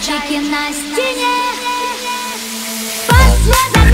Зайчики на стене. Последний